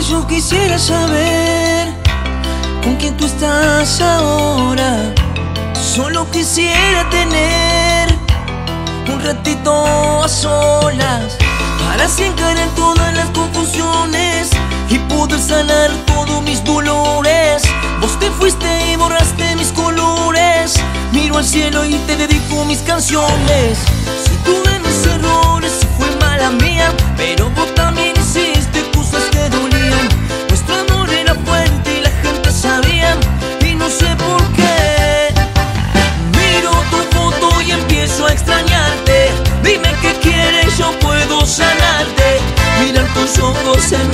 yo quisiera saber con quién tú estás ahora. Solo quisiera tener un ratito a solas para así encarar todas las confusiones y poder sanar todos mis dolores. Vos te fuiste y borraste mis colores. Miro al cielo y te dedico mis canciones. Si tuve mis errores, si fue mala mía, pero vos sus ojos en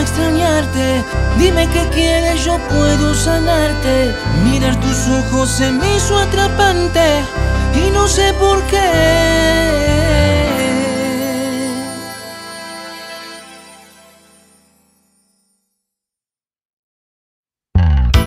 extrañarte. Dime qué quieres, yo puedo sanarte. Mirar tus ojos se me hizo atrapante y no sé por qué.